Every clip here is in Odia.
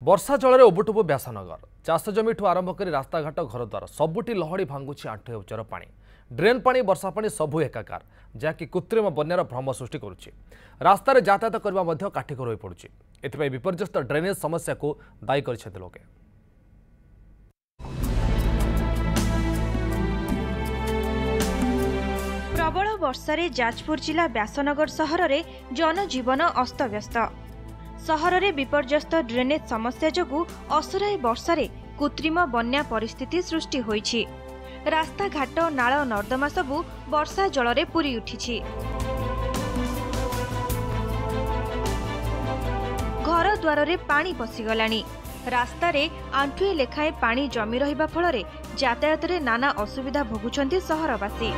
ବର୍ଷା ଜଳରେ ଉବୁଟୁବୁ ବ୍ୟାସନଗର। ଚାଷ ଜମିଠୁ ଆରମ୍ଭ କରି ରାସ୍ତାଘାଟ ଘରଦ୍ୱାର ସବୁଠି ଲହଡ଼ି ଭାଙ୍ଗୁଛି ଆଣ୍ଠୁଏ ଉଚ୍ଚର ପାଣି। ଡ୍ରେନ୍ ପାଣି ବର୍ଷା ପାଣି ସବୁ ଏକାକାର ଯାହାକି କୃତ୍ରିମ ବନ୍ୟାର ଭ୍ରମ ସୃଷ୍ଟି କରୁଛି। ରାସ୍ତାରେ ଯାତାୟାତ କରିବା ମଧ୍ୟ କାଠିକର ହୋଇପଡ଼ୁଛି। ଏଥିପାଇଁ ବିପର୍ଯ୍ୟସ୍ତ ଡ୍ରେନେଜ୍ ସମସ୍ୟାକୁ ଦାୟୀ କରିଛନ୍ତି ଲୋକେ। ପ୍ରବଳ ବର୍ଷାରେ ଯାଜପୁର ଜିଲ୍ଲା ବ୍ୟାସନଗର ସହରରେ ଜନଜୀବନ ଅସ୍ତବ୍ୟସ୍ତ। ସହରରେ ବିପର୍ଯ୍ୟସ୍ତ ଡ୍ରେନେଜ୍ ସମସ୍ୟା ଯୋଗୁଁ ଅସରାଏ ବର୍ଷାରେ କୃତ୍ରିମ ବନ୍ୟା ପରିସ୍ଥିତି ସୃଷ୍ଟି ହୋଇଛି। ରାସ୍ତାଘାଟ ନାଳ ନର୍ଦ୍ଦମା ସବୁ ବର୍ଷା ଜଳରେ ପୂରି ଉଠିଛି। ଘର ଦ୍ୱାରରେ ପାଣି ପଶିଗଲାଣି। ରାସ୍ତାରେ ଆଣ୍ଠୁଏ ଲେଖାଏଁ ପାଣି ଜମି ରହିବା ଫଳରେ ଯାତାୟାତରେ ନାନା ଅସୁବିଧା ଭୋଗୁଛନ୍ତି ସହରବାସୀ।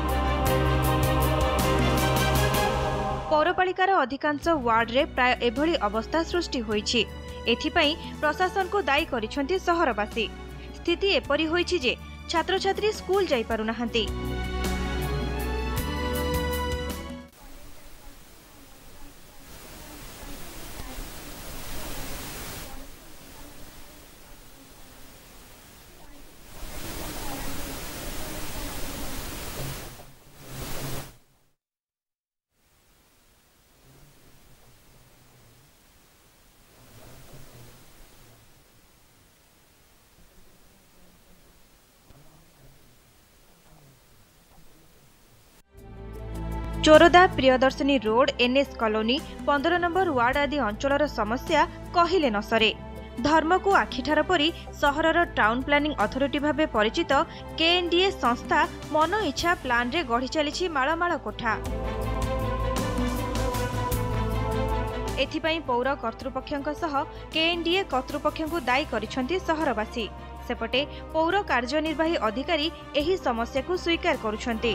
নগরপালিকার অধিকাংশ ওয়ার্ডে প্রায় এভাবে অবস্থা সৃষ্টি হয়েছে এথিপাই প্রশাসনকে দায়ী করেছেন সহরবাসী স্থিতি এপরি হয়েছে যে ছাত্রছাত্রী স্কুল যাইপারু না Chorda Priyadarshini road NS colony ପନ୍ଦର ନମ୍ବର ୱାର୍ଡ ଆଦି ଅଞ୍ଚଳର ସମସ୍ୟା କହିଲେ ନ ସରେ। ଧର୍ମକୁ ଆଖିଠାର ପରି ସହରର ଟାଉନ୍ ପ୍ଲାନିଂ ଅଥରିଟି ଭାବେ ପରିଚିତ କେଏନ୍ଡିଏ ସଂସ୍ଥା ମନ ଇଚ୍ଛା ପ୍ଲାନ୍ରେ ଗଢ଼ି ଚାଲିଛି ମାଳମାଳ କୋଠା। ଏଥିପାଇଁ ପୌର କର୍ତ୍ତୃପକ୍ଷଙ୍କ ସହ କେଏନ୍ଡିଏ କର୍ତ୍ତୃପକ୍ଷଙ୍କୁ ଦାୟୀ କରିଛନ୍ତି ସହରବାସୀ। ସେପଟେ ପୌର କାର୍ଯ୍ୟନିର୍ବାହୀ ଅଧିକାରୀ ଏହି ସମସ୍ୟାକୁ ସ୍ୱୀକାର କରୁଛନ୍ତି।